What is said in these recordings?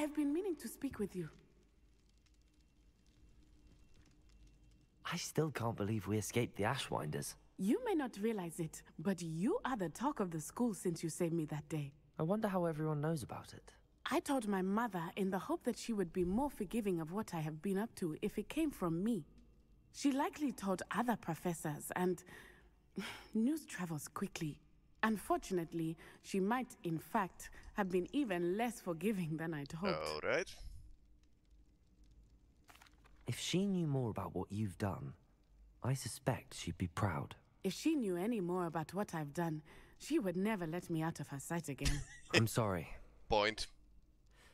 have been meaning to speak with you. I still can't believe we escaped the Ashwinders. You may not realize it, but you are the talk of the school since you saved me that day. I wonder how everyone knows about it. I told my mother in the hope that she would be more forgiving of what I have been up to if it came from me. She likely told other professors, and news travels quickly. Unfortunately, she might, in fact, have been even less forgiving than I'd hoped. Alright. If she knew more about what you've done, I suspect she'd be proud. If she knew any more about what I've done, she would never let me out of her sight again. I'm sorry. Point.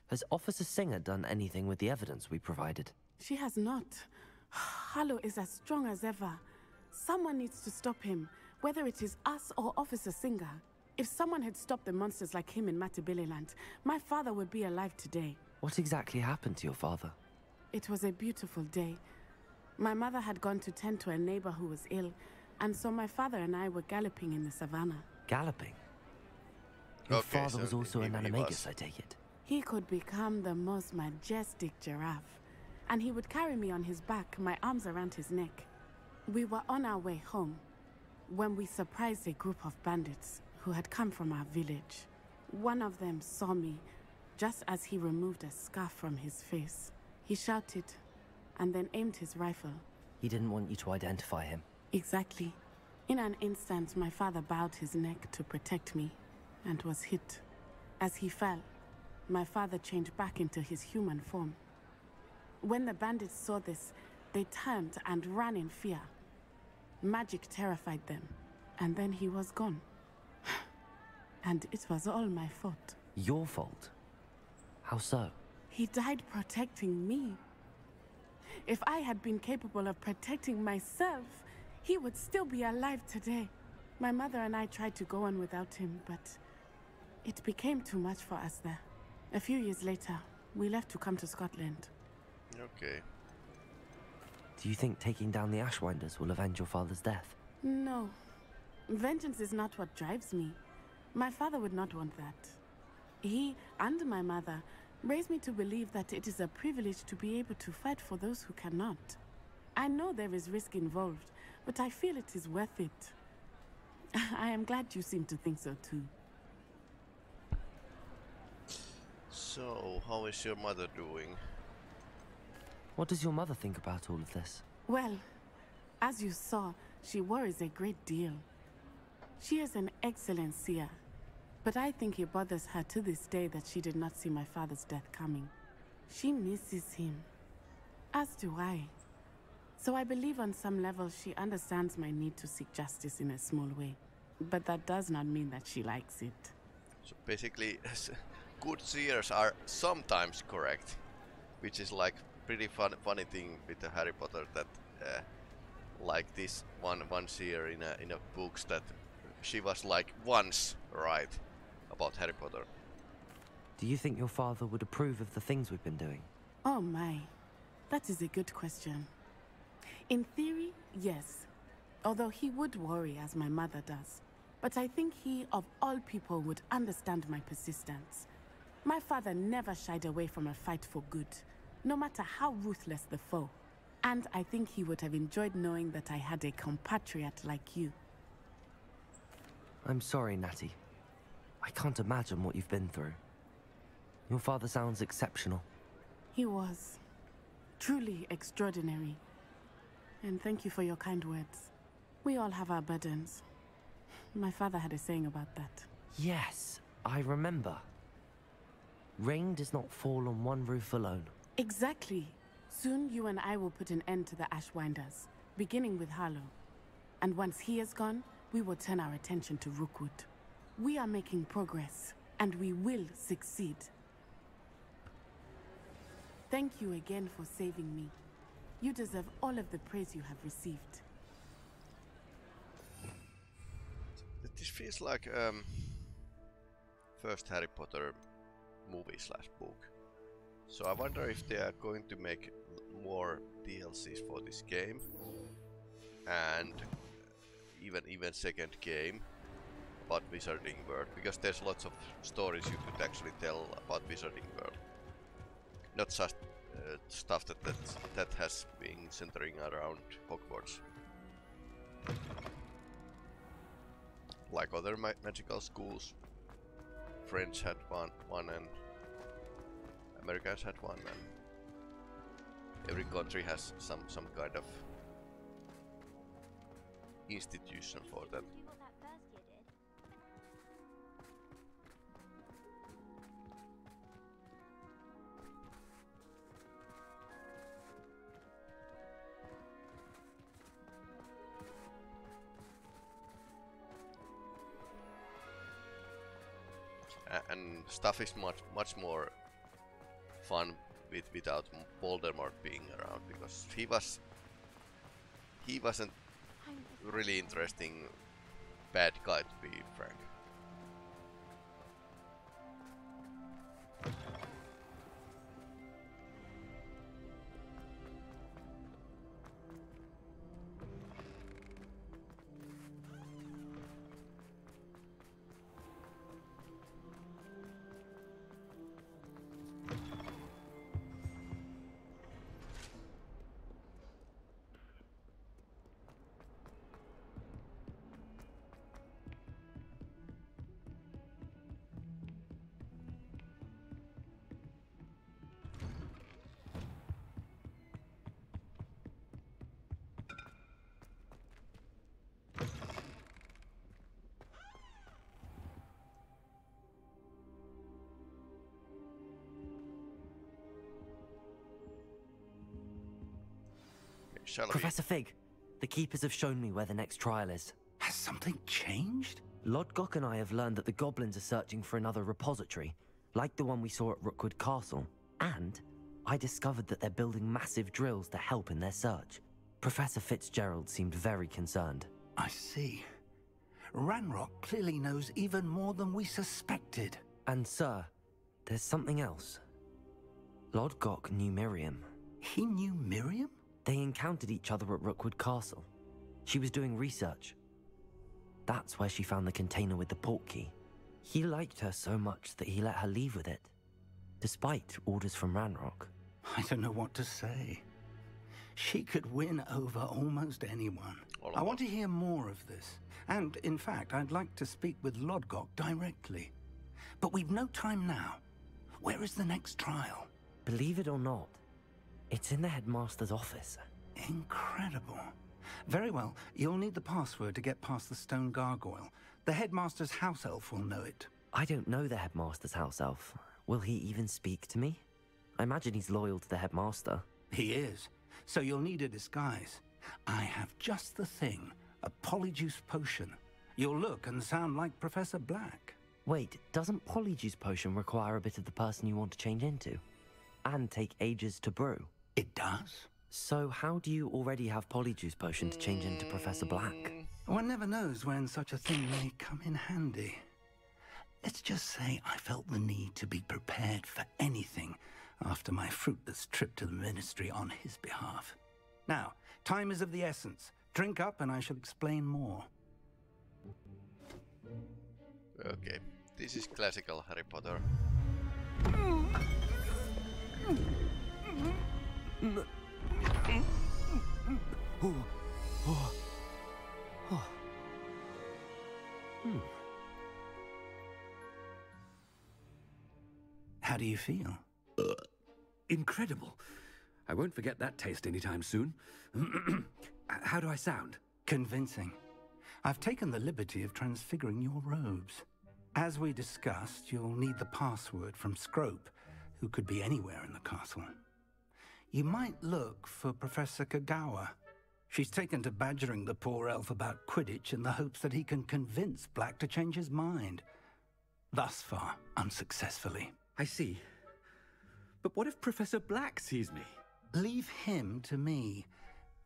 Has Officer Singer done anything with the evidence we provided? She has not. Harlow is as strong as ever. Someone needs to stop him, whether it is us or Officer Singer. If someone had stopped the monsters like him in Matabeleland, my father would be alive today. What exactly happened to your father? It was a beautiful day. My mother had gone to tend to a neighbor who was ill, and so my father and I were galloping in the savannah. Galloping? Your Okay, father so was also an he animagus. I take it. He could become the most majestic giraffe, and he would carry me on his back, my arms around his neck. We were on our way home when we surprised a group of bandits who had come from our village. One of them saw me just as he removed a scarf from his face. He shouted and then aimed his rifle. He didn't want you to identify him. Exactly. In an instant, my father bowed his neck to protect me and was hit. As he fell, my father changed back into his human form. When the bandits saw this, they turned and ran in fear. Magic terrified them, and then he was gone. and it was all my fault. Your fault? How so? He died protecting me. If I had been capable of protecting myself, he would still be alive today. My mother and I tried to go on without him, but it became too much for us there. A few years later, we left to come to Scotland. Okay. Do you think taking down the Ashwinders will avenge your father's death? No. Vengeance is not what drives me. My father would not want that. He and my mother raised me to believe that it is a privilege to be able to fight for those who cannot. I know there is risk involved, but I feel it is worth it. I am glad you seem to think so too. So, how is your mother doing? What does your mother think about all of this? Well, as you saw, she worries a great deal. She is an excellent seer, but I think it bothers her to this day that she did not see my father's death coming. She misses him, as do I. So I believe on some level she understands my need to seek justice in a small way. But that does not mean that she likes it. So basically, good seers are sometimes correct, which is like pretty fun, funny thing with the Harry Potter that, uh, like this one once seer in a in a books that she was like once right about Harry Potter. Do you think your father would approve of the things we've been doing? Oh my, that is a good question. In theory, yes. Although he would worry as my mother does. But I think he, of all people, would understand my persistence. My father never shied away from a fight for good, no matter how ruthless the foe. And I think he would have enjoyed knowing that I had a compatriot like you. I'm sorry, Natty. I can't imagine what you've been through. Your father sounds exceptional. He was truly extraordinary. And thank you for your kind words. We all have our burdens. My father had a saying about that. Yes, I remember. Rain does not fall on one roof alone. Exactly. Soon you and I will put an end to the Ashwinders, beginning with Harlow. And once he is gone, we will turn our attention to Rookwood. We are making progress, and we will succeed. Thank you again for saving me. You deserve all of the praise you have received. This feels like um, first Harry Potter movie slash book. So I wonder if they are going to make more DLCs for this game and even even second game about Wizarding World because there's lots of stories you could actually tell about Wizarding World. not just uh, stuff that, that that has been centering around Hogwarts. Like other ma magical schools, French had one, one and Americans had one, and every country has some some kind of institution for. A- and stuff is much much more fun with without Voldemort being around because he was he wasn't really interesting bad guy to be frank. Shall Professor Fig, the Keepers have shown me where the next trial is. Has something changed? Lodgok and I have learned that the goblins are searching for another repository, like the one we saw at Rookwood Castle. And I discovered that they're building massive drills to help in their search. Professor Fitzgerald seemed very concerned. I see. Ranrock clearly knows even more than we suspected. And, sir, there's something else. Lodgok knew Miriam. He knew Miriam? They encountered each other at Rookwood Castle. She was doing research. That's where she found the container with the port key. He liked her so much that he let her leave with it, despite orders from Ranrock. I don't know what to say. She could win over almost anyone. I want to hear more of this. And, in fact, I'd like to speak with Lodgok directly. But we've no time now. Where is the next trial? Believe it or not, it's in the headmaster's office. Incredible. Very well, you'll need the password to get past the stone gargoyle. The headmaster's house elf will know it. I don't know the headmaster's house elf. Will he even speak to me? I imagine he's loyal to the headmaster. He is. So you'll need a disguise. I have just the thing a polyjuice potion. You'll look and sound like Professor Black. Wait, doesn't Polyjuice Potion require a bit of the person you want to change into? And take ages to brew? It does? So how do you already have Polyjuice Potion to change into Professor Black? One never knows when such a thing may come in handy. Let's just say I felt the need to be prepared for anything after my fruitless trip to the ministry on his behalf. Now, time is of the essence. Drink up and I shall explain more. Okay, this is classical Harry Potter. How do you feel? Uh, incredible. I won't forget that taste anytime soon. How do I sound? Convincing. I've taken the liberty of transfiguring your robes. As we discussed, you'll need the password from Scrope, who could be anywhere in the castle. You might look for Professor Kogawa. She's taken to badgering the poor elf about Quidditch in the hopes that he can convince Black to change his mind. Thus far, unsuccessfully. I see. But what if Professor Black sees me? Leave him to me.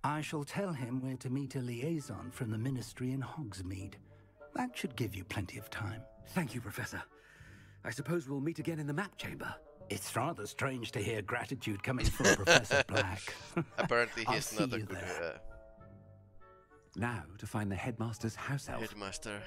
I shall tell him where to meet a liaison from the ministry in Hogsmeade. That should give you plenty of time. Thank you, Professor. I suppose we'll meet again in the map chamber. It's rather strange to hear gratitude coming from Professor Black. Apparently he's not a good uh, Now to find the headmaster's house elf. headmaster.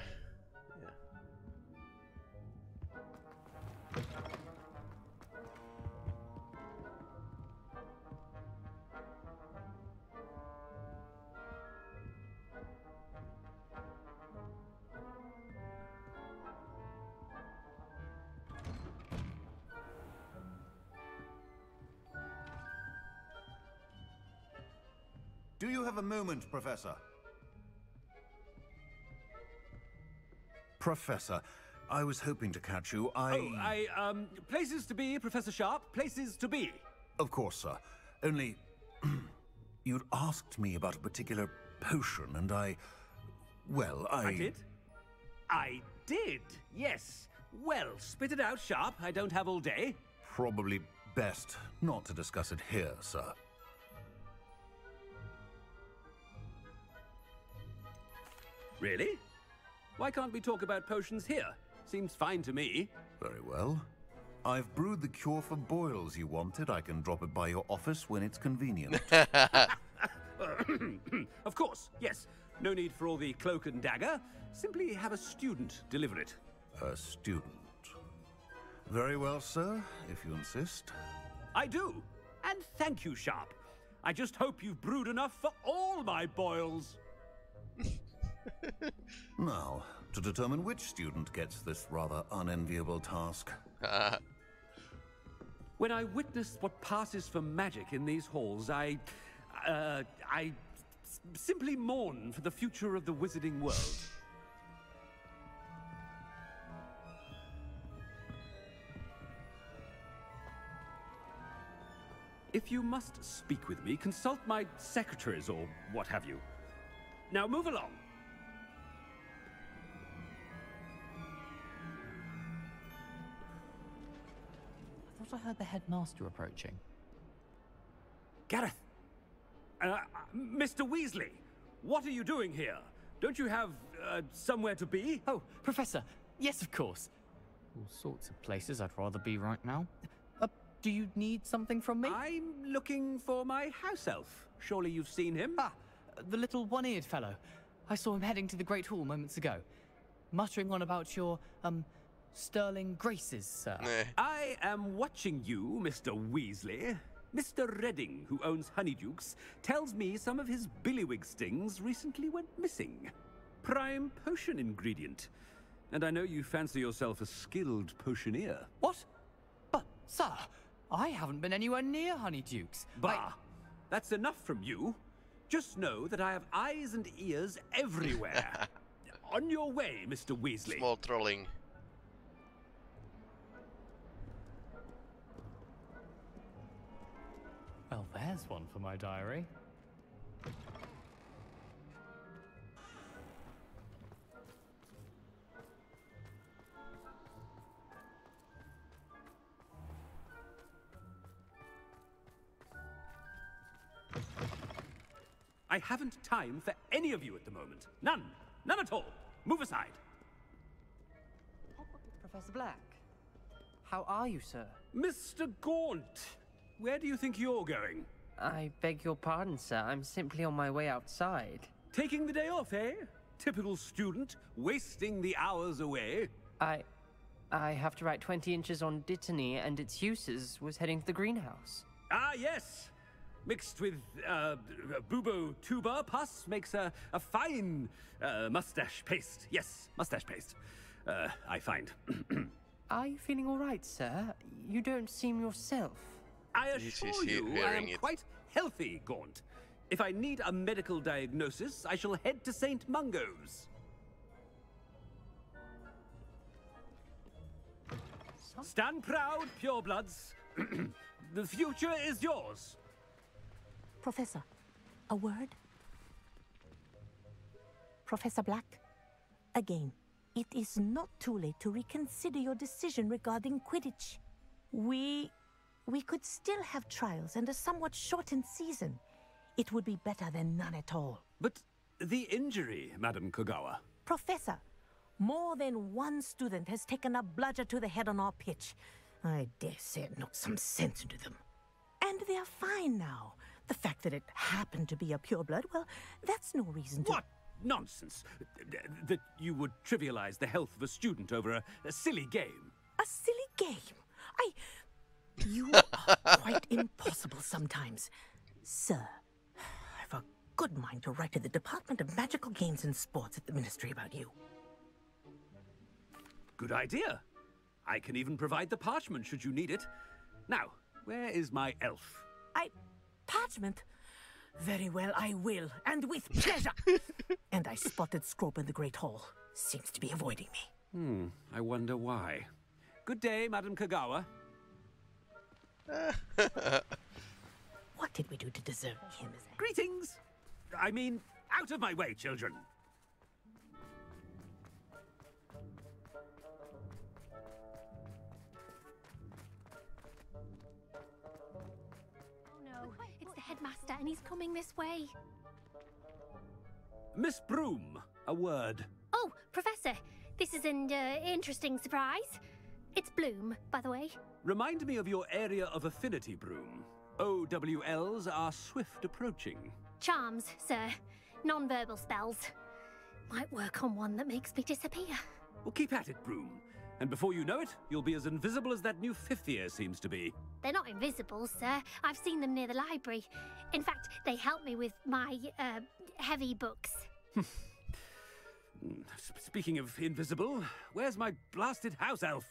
You have a moment, Professor? Professor, I was hoping to catch you. I... Oh, I, um, places to be, Professor Sharp, places to be. Of course, sir. Only... you'd asked me about a particular potion, and I... Well, I... I did? I did, yes. Well, spit it out, Sharp. I don't have all day. Probably best not to discuss it here, sir. Really? Why can't we talk about potions here? Seems fine to me. Very well. I've brewed the cure for boils you wanted. I can drop it by your office when it's convenient. of course, yes. No need for all the cloak and dagger. Simply have a student deliver it. a student. Very well, sir, if you insist. I do. And thank you, Sharp. I just hope you've brewed enough for all my boils. Now, to determine which student gets this rather unenviable task. When I witness what passes for magic in these halls, I. Uh, I simply mourn for the future of the wizarding world. If you must speak with me, consult my secretaries or what have you. Now move along. I heard the headmaster approaching. Gareth! Uh, Mr. Weasley, what are you doing here? Don't you have uh, somewhere to be? Oh, Professor! Yes, of course. All sorts of places I'd rather be right now. Uh, do you need something from me? I'm looking for my house elf. Surely you've seen him? Ah, the little one-eared fellow. I saw him heading to the Great Hall moments ago, muttering on about your, um, sterling graces, sir. Eh. I am watching you, Mr. Weasley. Mr. Redding, who owns Honeydukes, tells me some of his billywig stings recently went missing. Prime potion ingredient. And I know you fancy yourself a skilled potioneer. What? But, sir, I haven't been anywhere near Honeydukes. I- Bah! That's enough from you. Just know that I have eyes and ears everywhere. On your way, Mr. Weasley. Small trolling. Well, there's one for my diary. I haven't time for any of you at the moment. None. None at all. Move aside. Professor Black. How are you, sir? Mr. Gaunt, where do you think you're going? I beg your pardon, sir. I'm simply on my way outside. Taking the day off, eh? Typical student, wasting the hours away. I. I have to write 20 inches on Dittany and its uses was heading to the greenhouse. Ah, yes. Mixed with uh, bubotuber pus makes a, a fine uh, mustache paste. Yes, mustache paste. Uh, I find. Are you feeling all right, sir? You don't seem yourself. I assure you, I am it. quite healthy, Gaunt. If I need a medical diagnosis, I shall head to St. Mungo's. Stand proud, purebloods. the future is yours. Professor, a word? Professor Black, again, it is not too late to reconsider your decision regarding Quidditch. We. We could still have trials and a somewhat shortened season. It would be better than none at all. But the injury, Madam Kogawa. Professor, more than one student has taken a bludger to the head on our pitch. I dare say it knocked some sense into them. And they're fine now. The fact that it happened to be a pureblood, well, that's no reason to. What nonsense! That you would trivialize the health of a student over a, a silly game. A silly game. I. You are quite impossible sometimes. Sir, I've a good mind to write to the Department of Magical Games and Sports at the Ministry about you. Good idea. I can even provide the parchment should you need it. Now, where is my elf? I. Parchment? Very well, I will, and with pleasure. and I spotted Scrope in the Great Hall. Seems to be avoiding me. Hmm, I wonder why. Good day, Madam Kogawa. What did we do to deserve him as a... Greetings! I mean, out of my way, children. Oh no, it's the headmaster and he's coming this way. Miss Broom, a word. Oh, Professor, this is an uh, interesting surprise. It's Bloom, by the way. Remind me of your area of affinity, Broom. OWLs are swift approaching. Charms, sir. Non-verbal spells. Might work on one that makes me disappear. Well, keep at it, Broom. And before you know it, you'll be as invisible as that new fifth year seems to be. They're not invisible, sir. I've seen them near the library. In fact, they help me with my, uh, heavy books. Speaking of invisible, where's my blasted house elf?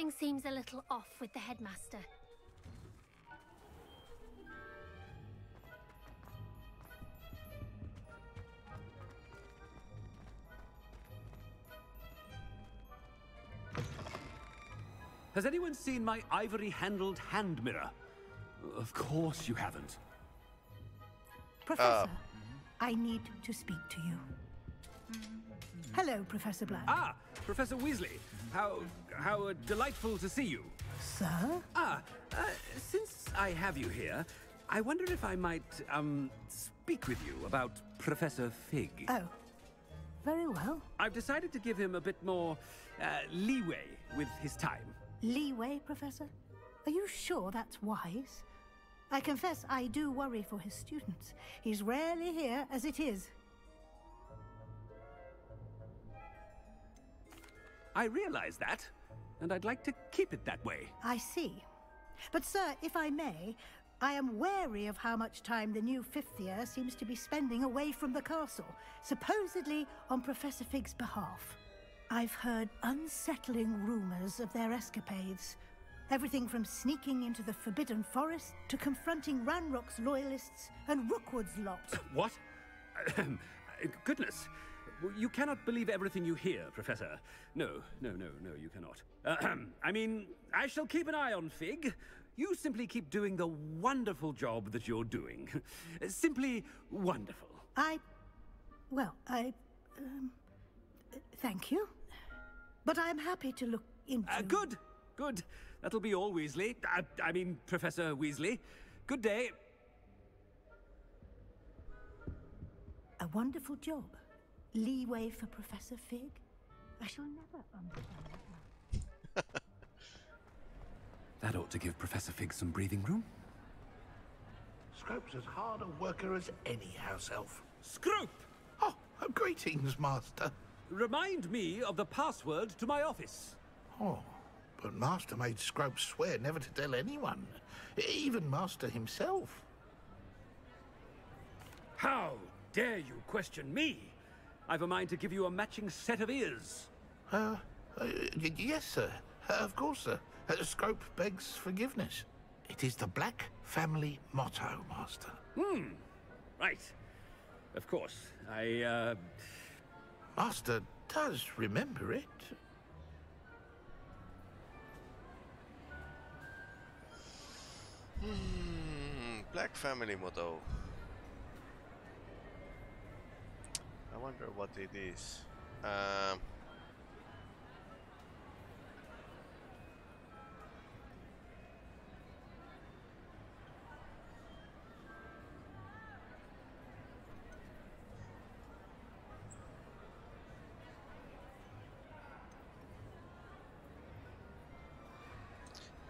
Something seems a little off with the headmaster. Has anyone seen my ivory handled hand mirror? Of course you haven't. Professor, I need to speak to you. Hello, Professor Black. Ah, Professor Weasley. How how delightful to see you. Sir? Ah, uh, since I have you here, I wonder if I might um speak with you about Professor Fig. Oh, very well. I've decided to give him a bit more uh, leeway with his time. Leeway, Professor? Are you sure that's wise? I confess I do worry for his students. He's rarely here as it is. I realize that, and I'd like to keep it that way. I see. But, sir, if I may, I am wary of how much time the new fifth year seems to be spending away from the castle, supposedly on Professor Fig's behalf. I've heard unsettling rumors of their escapades. Everything from sneaking into the Forbidden Forest to confronting Ranrock's loyalists and Rookwood's lot. What? Goodness. You cannot believe everything you hear, Professor. No, no, no, no, you cannot. Ahem. I mean, I shall keep an eye on Fig. You simply keep doing the wonderful job that you're doing. Simply wonderful. I. Well, I. Um, thank you. But I'm happy to look into. Uh, good, good. That'll be all, Weasley. I, I mean, Professor Weasley. Good day. A wonderful job. Leeway for Professor Fig. I shall never understand that. That ought to give Professor Fig some breathing room. Scrope's as hard a worker as any house elf. Scrope! Oh, oh, greetings, Master. Remind me of the password to my office. Oh, but Master made Scrope swear never to tell anyone, even Master himself. How dare you question me? I've a mind to give you a matching set of ears. Uh, uh yes, sir. Uh, of course, sir. Uh, Scrope begs forgiveness. It is the Black family motto, Master. Hmm. Right. Of course. I, uh. Master does remember it. Hmm, Black family motto. I wonder what it is. Um,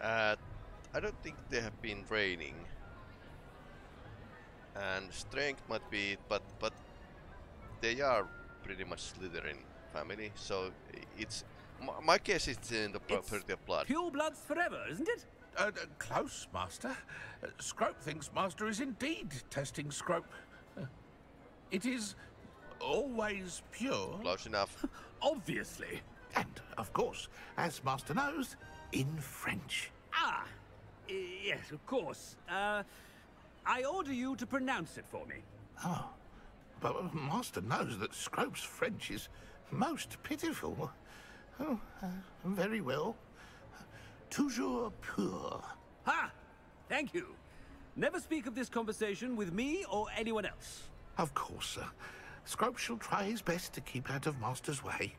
Uh, I don't think they have been raining. And strength might be but but they are pretty much Slytherin family, so it's my, my guess it's in the property of blood. Pure bloods forever, isn't it? Uh, uh, close, Master. Uh, Scrope thinks Master is indeed testing Scrope. Uh, it is always pure. Close enough. Obviously. And, of course, as Master knows, in French. Ah, yes, of course. Uh, I order you to pronounce it for me. Oh, but Master knows that Scrope's French is most pitiful. Oh, uh, very well. Toujours pur. Ha! Thank you. Never speak of this conversation with me or anyone else. Of course, sir. Scrope shall try his best to keep out of Master's way.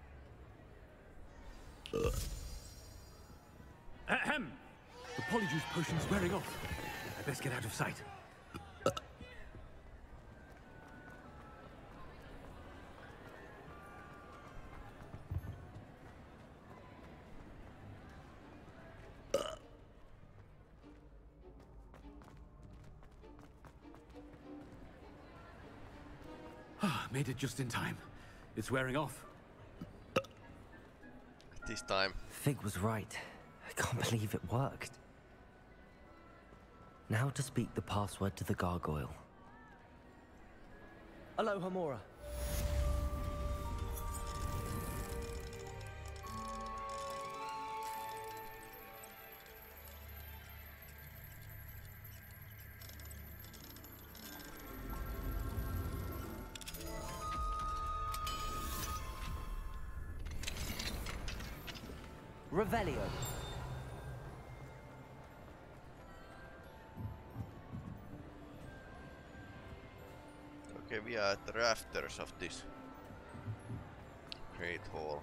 Ahem. The polyjuice potion's wearing off. I best get out of sight. Made it just in time. It's wearing off. This time. Fig was right. I can't believe it worked. Now to speak the password to the gargoyle. Alohomora. Revelio. Okay, we are at the rafters of this great hall.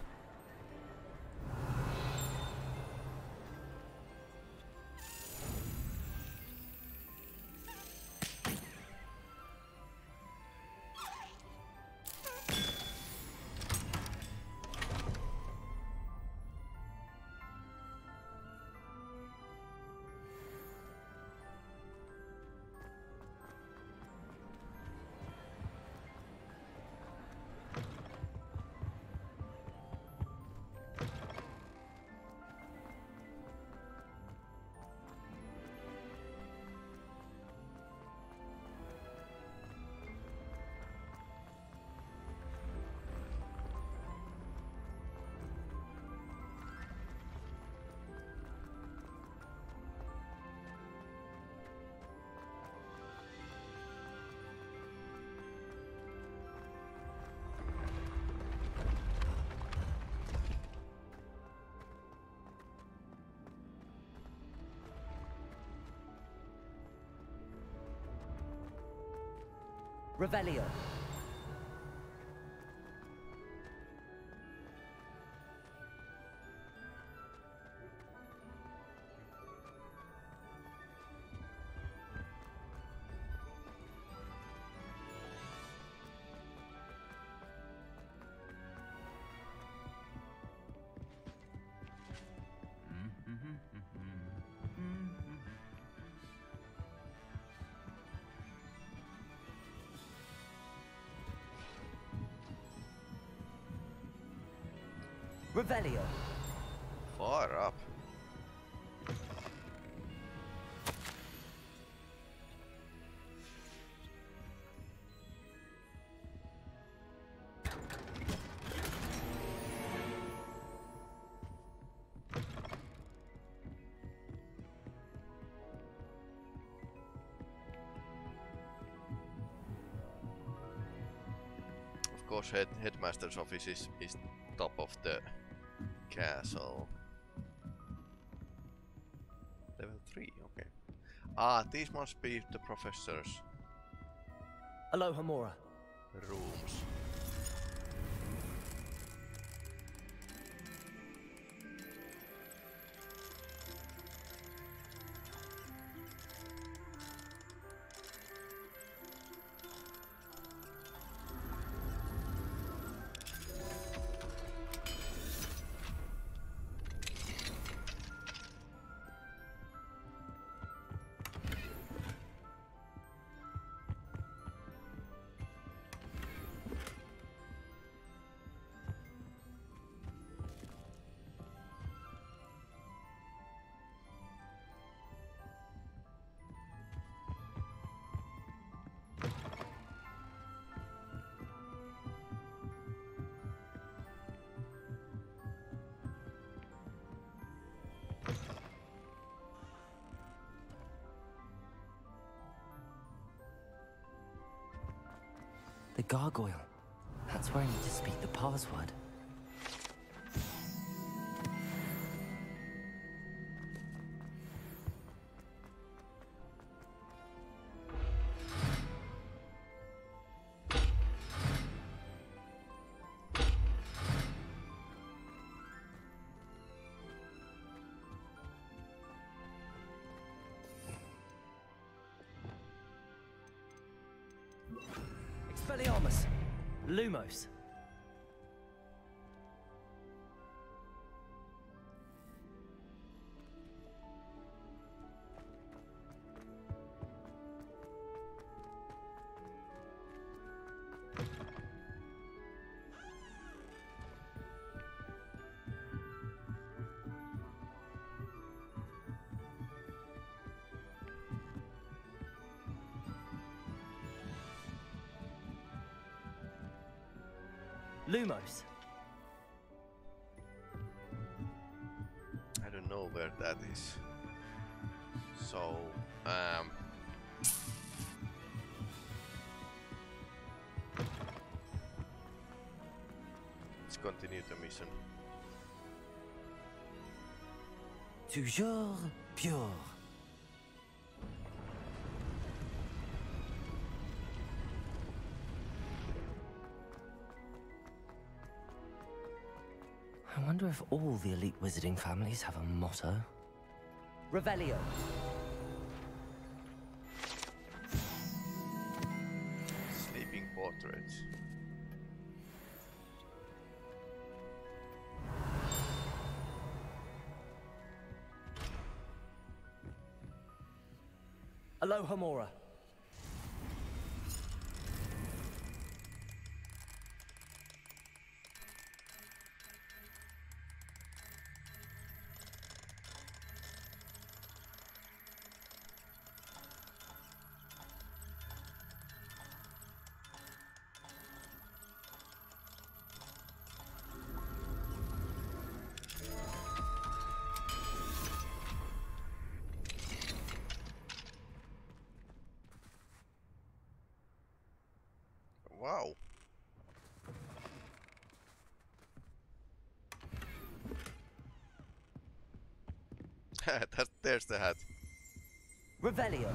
Revelio. Revelio. Far up. Of course, head, headmaster's office is, is top of the castle. Level 3, okay. Ah, these must be the professor's Alohomora. rooms. The gargoyle. That's where I need to speak the password. Lumos! Lumos! I don't know where that is. So, um... Let's continue the mission. Toujours pur. I wonder if all the elite wizarding families have a motto. Revelio. Sleeping portraits. Alohomora. Wow. That, there's the hat. Revelio.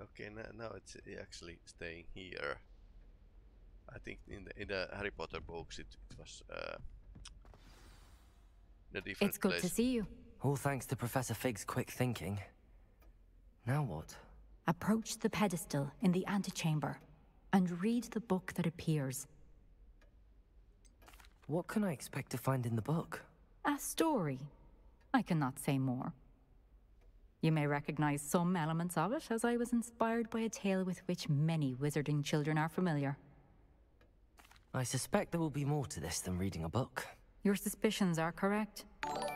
Okay, now, now it's actually staying here. I think in the in the Harry Potter books it, it was uh, in a different It's good place. to see you. All thanks to Professor Fig's quick thinking. Now what? Approach the pedestal in the antechamber and read the book that appears. What can I expect to find in the book? A story. I cannot say more. You may recognize some elements of it, as I was inspired by a tale with which many wizarding children are familiar. I suspect there will be more to this than reading a book. Your suspicions are correct.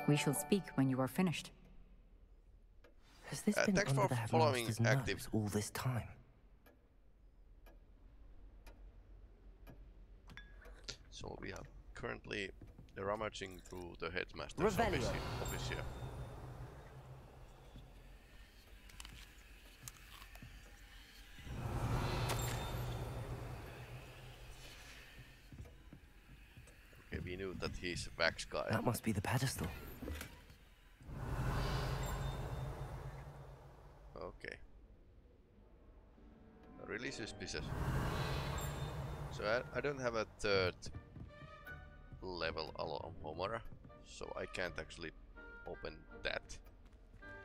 We shall speak when you are finished. Has this Uh, been thanks for following active. all this time? So we are currently rummaging through the headmaster's office, office here. Okay, we knew that he's a wax guy. That must be the pedestal. Okay. Really suspicious. So I, I don't have a third level along Homora, so I can't actually open that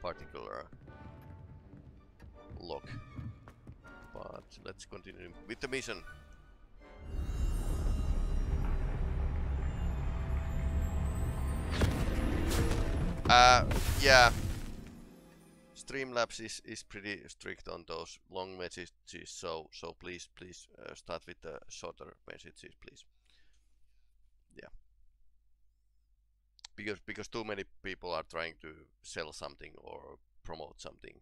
particular lock. But let's continue with the mission. Uh, yeah. Streamlabs is, is pretty strict on those long messages, so so please please uh, start with the shorter messages, please. Yeah. Because because too many people are trying to sell something or promote something.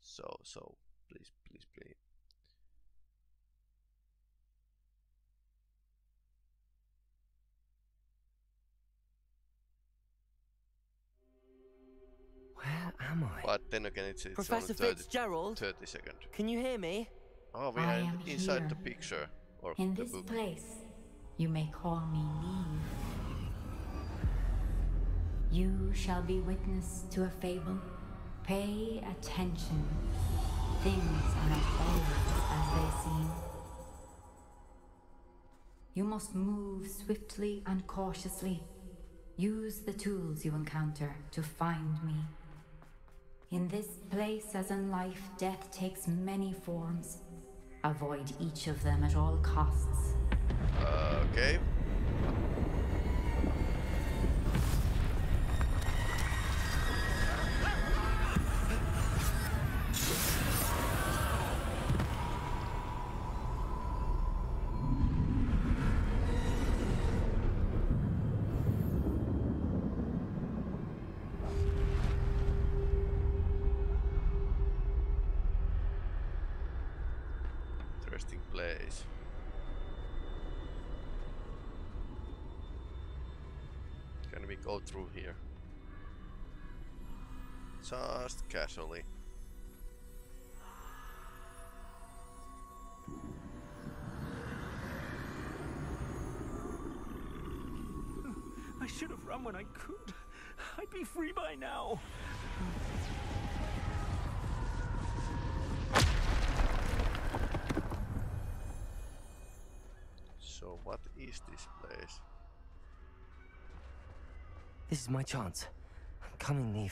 So so please please please. My. But then again, it's, it's Professor only 30, Fitzgerald? 30 second. Can you hear me? Oh, we I are am inside here. the picture. Or In the this book. place, you may call me Niamh. You shall be witness to a fable. Pay attention. Things are not always as they seem. You must move swiftly and cautiously. Use the tools you encounter to find me. In this place, as in life, death takes many forms. Avoid each of them at all costs. Uh, okay. Be free by now. So what is this place? This is my chance. I'm coming, Niamh.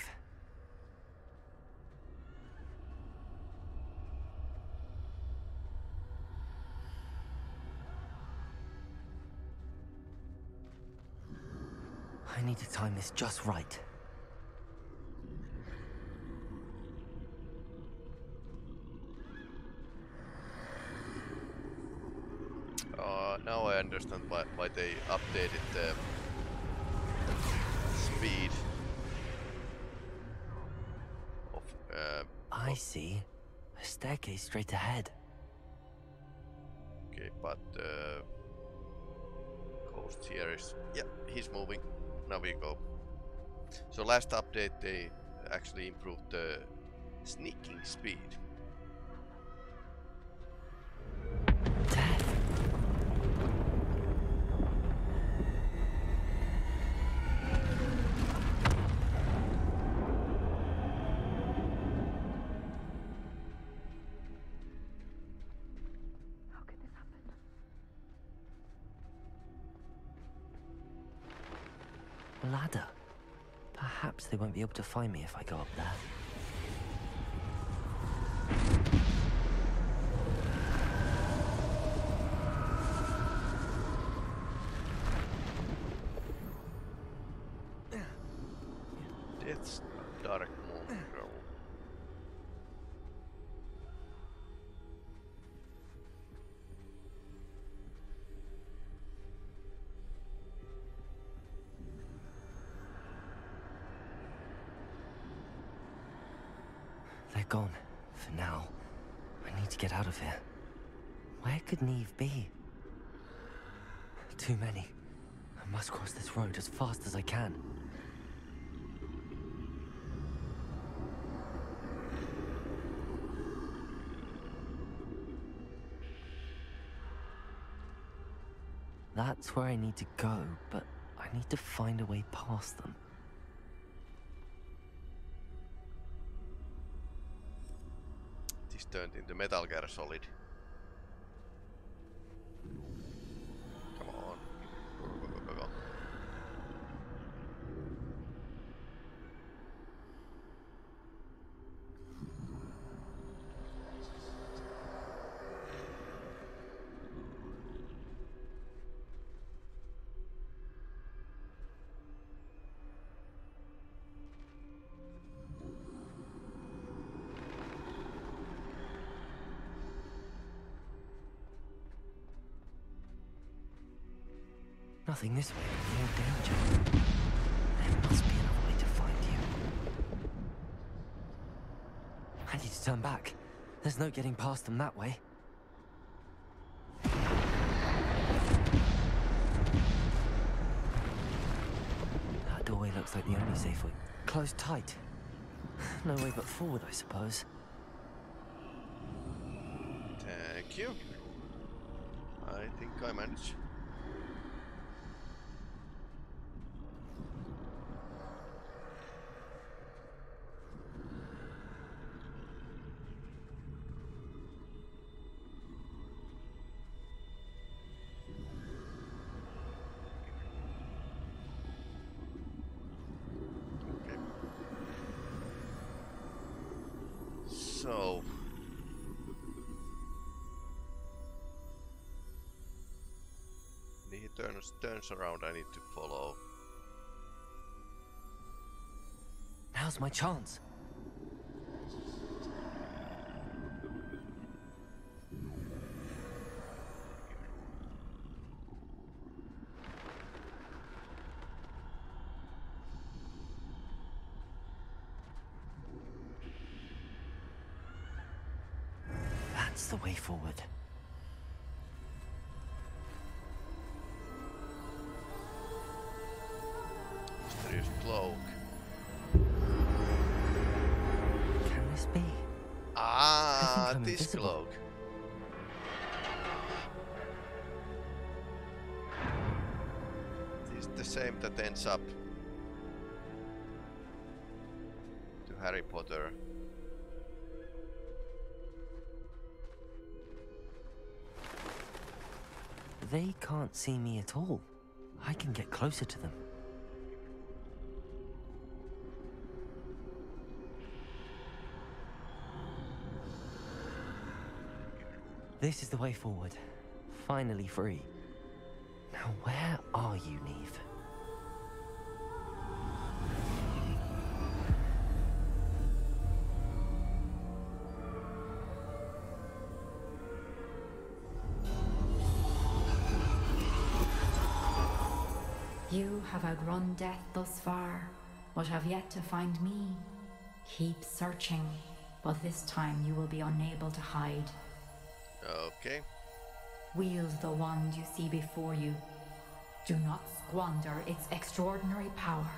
I need to time this just right. Uh, now I understand why, why they updated the speed of uh, I see. A staircase straight ahead. Okay, but uh, Ghost here is yeah, he's moving. Now we go. So last update they actually improved the sneaking speed. They won't be able to find me if I go up there. Niamh be? Too many. I must cross this road as fast as I can. That's where I need to go, but I need to find a way past them. This turned into Metal Gear Solid. Nothing this way, more danger. There must be another way to find you. I need to turn back. There's no getting past them that way. That doorway looks like the only safe way. Closed tight. No way but forward, I suppose. Thank you. I think I managed. So he turns turns around I need to follow. Now's my chance. Ends up to Harry Potter. They can't see me at all. I can get closer to them. This is the way forward. Finally free. Now where are you, Niamh? Have outrun death thus far, but have yet to find me. Keep searching, but this time you will be unable to hide. Okay. Wield the wand you see before you. Do not squander its extraordinary power.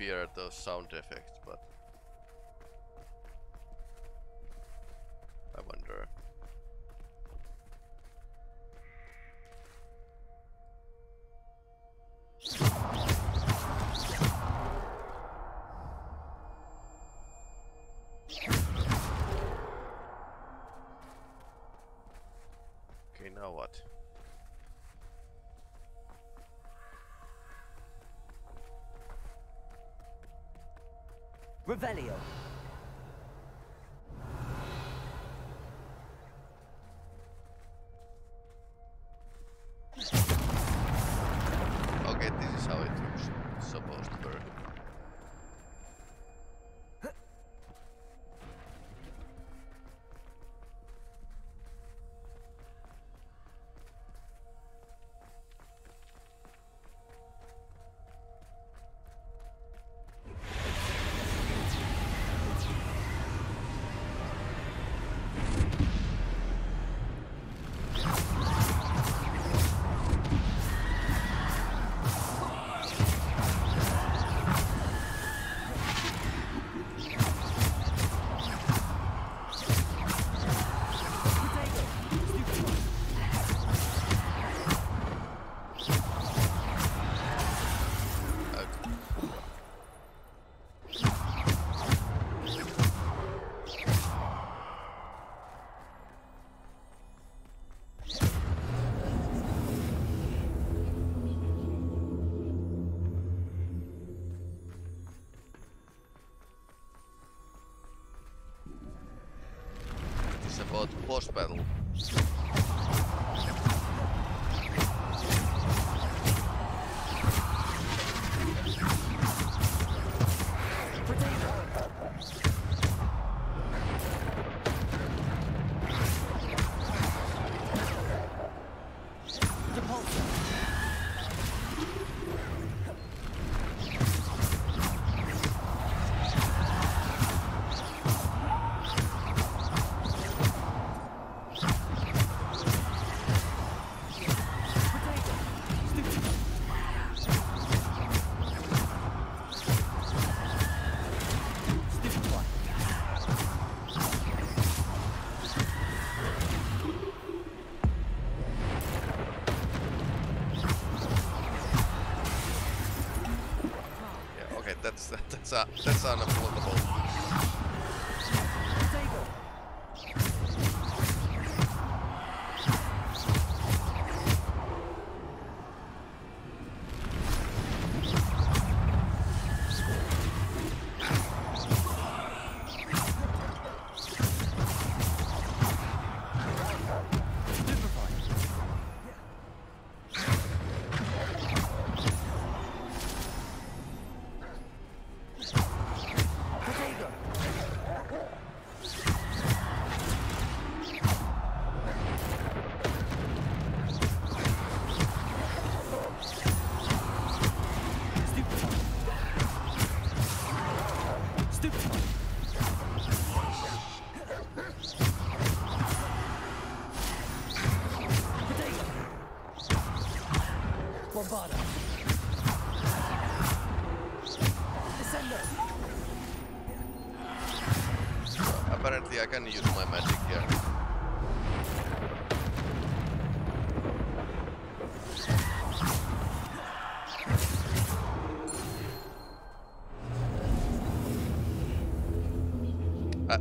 Beefier those sound effects, but that's that's uh, that's unavoidable.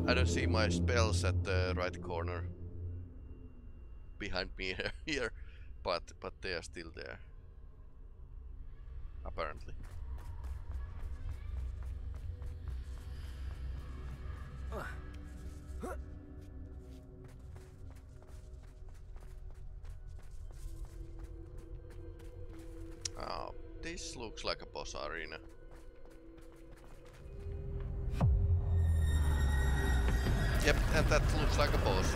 I, don't see my spells at the right corner behind me here, but but they are still looks like a boss.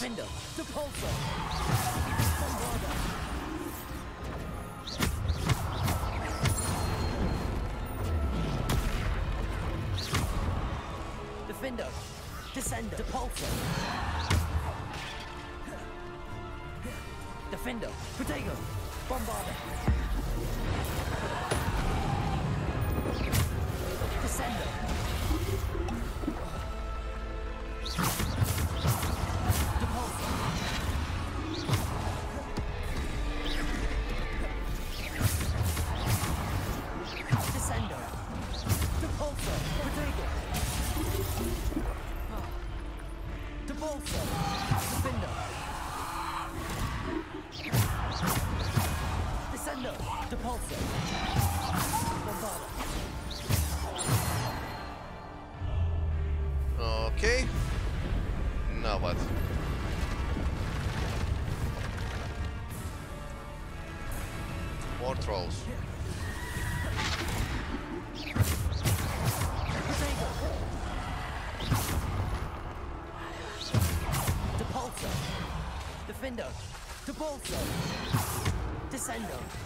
fingers! Defender. Depulso. Defender! Depulso! Descendo!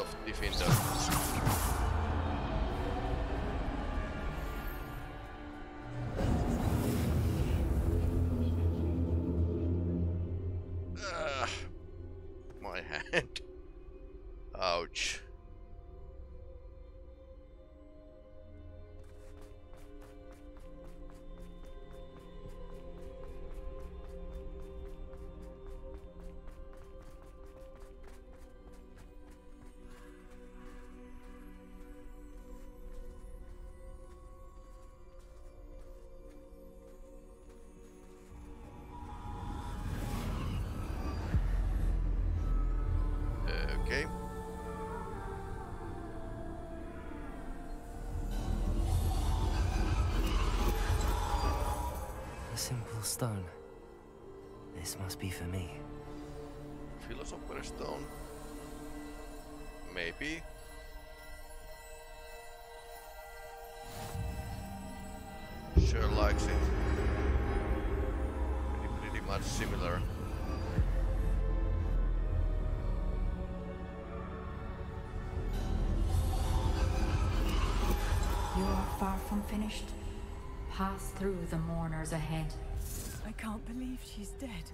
Of Defender. Simple stone. This must be for me. Philosopher's Stone. Maybe. Sure likes it. Pretty, pretty much similar. You are far from finished. Pass through the mourners ahead. I can't believe she's dead.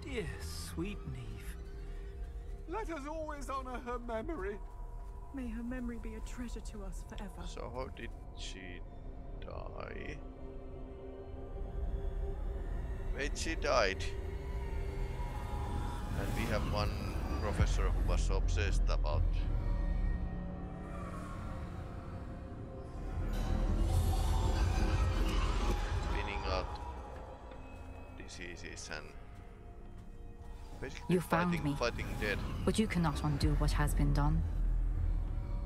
Dear sweet Niamh. Let us always honor her memory. May her memory be a treasure to us forever. So how did she die? Wait, she died. And we have one professor who was obsessed about You found fighting, me. fighting dead. But you cannot undo what has been done.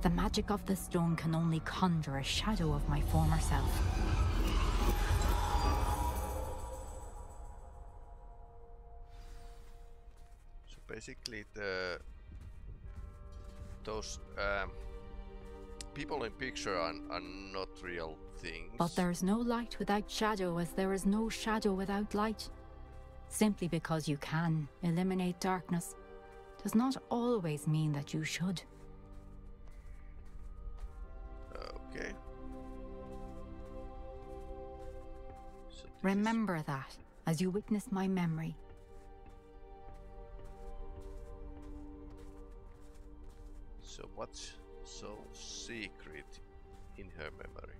The magic of the stone can only conjure a shadow of my former self. So basically, the those um, people in picture are, are not real things. But there is no light without shadow, as there is no shadow without light. Simply because you can eliminate darkness does not always mean that you should. Okay. So this is- Remember that as you witness my memory. So what's so secret in her memory?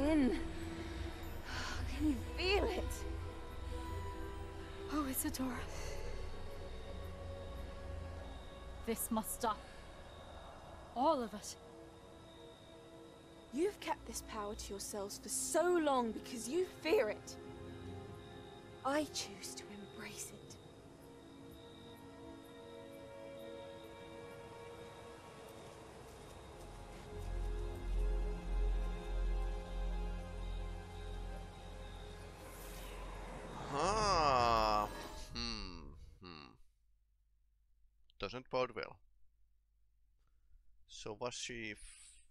It. Can you feel it? Oh, Isidora. This must stop. All of it. You've kept this power to yourselves for so long because you fear it. I choose to embrace it. Doesn't bode well. So was she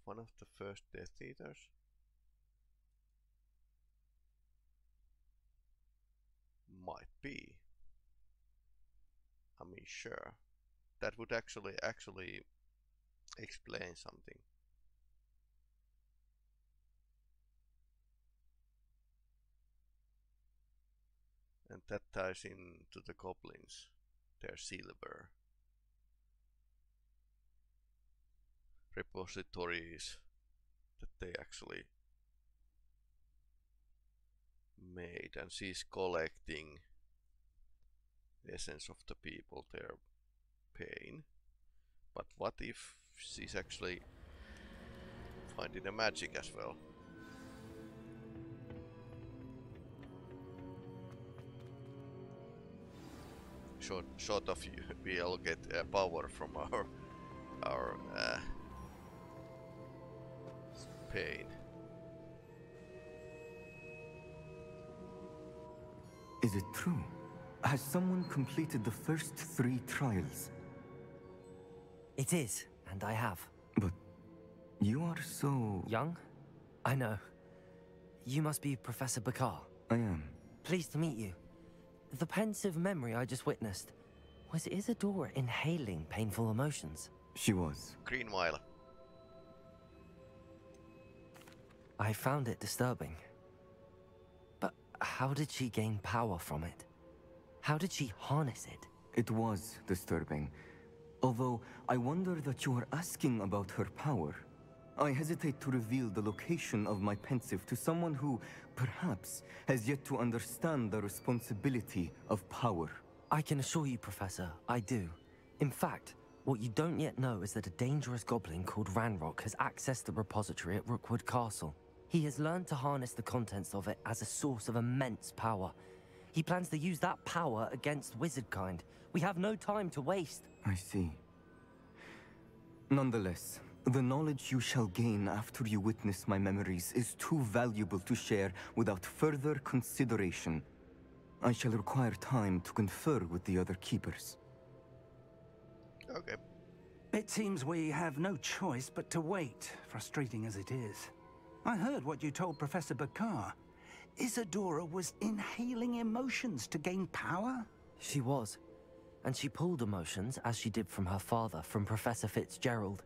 one of the first Death Eaters? Might be. I mean, sure. That would actually actually explain something. And that ties into the goblins, their silver repositories that they actually made and she's collecting the essence of the people, their pain. But what if she's actually finding the magic as well? Short, short of you, we all get uh, power from our our uh, pain. Is it true? Has someone completed the first three trials? It is, and I have. But you are so... Young? I know. You must be Professor Bakar. I am. Pleased to meet you. The Pensieve memory I just witnessed. Was Isidora inhaling painful emotions? She was. Green I found it disturbing. But how did she gain power from it? How did she harness it? It was disturbing. Although I wonder that you are asking about her power. I hesitate to reveal the location of my Pensieve to someone who, perhaps, has yet to understand the responsibility of power. I can assure you, Professor, I do. In fact, what you don't yet know is that a dangerous goblin called Ranrock has accessed the repository at Rookwood Castle. He has learned to harness the contents of it as a source of immense power. He plans to use that power against wizardkind. We have no time to waste. I see. Nonetheless, the knowledge you shall gain after you witness my memories is too valuable to share without further consideration. I shall require time to confer with the other keepers. Okay. It seems we have no choice but to wait, frustrating as it is. I heard what you told Professor Bakar. Isidora was inhaling emotions to gain power? She was. And she pulled emotions, as she did from her father, from Professor Fitzgerald,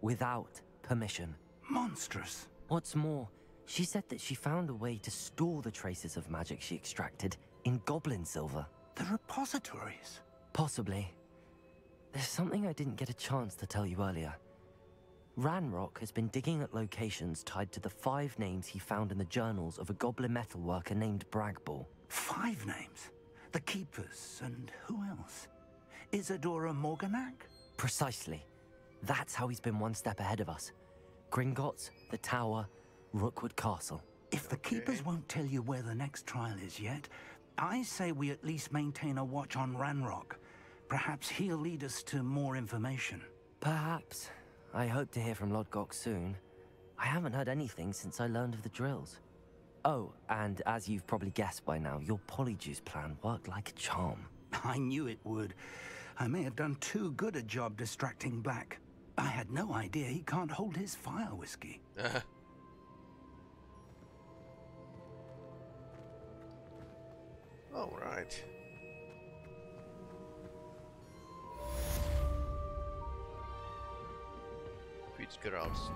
without permission. Monstrous. What's more, she said that she found a way to store the traces of magic she extracted in goblin silver. The repositories? Possibly. There's something I didn't get a chance to tell you earlier. Ranrock has been digging at locations tied to the five names he found in the journals of a goblin metalworker named Bragball. Five names? The Keepers, and who else? Isidora Morganach? Precisely. That's how he's been one step ahead of us. Gringotts, the Tower, Rookwood Castle. If the Keepers won't tell you where the next trial is yet, I say we at least maintain a watch on Ranrock. Perhaps he'll lead us to more information. Perhaps. I hope to hear from Lodgok soon. I haven't heard anything since I learned of the drills. Oh, and as you've probably guessed by now, your Polyjuice plan worked like a charm. I knew it would. I may have done too good a job distracting Black. I had no idea he can't hold his fire whiskey. Uh-huh. All right. Fitzgerald's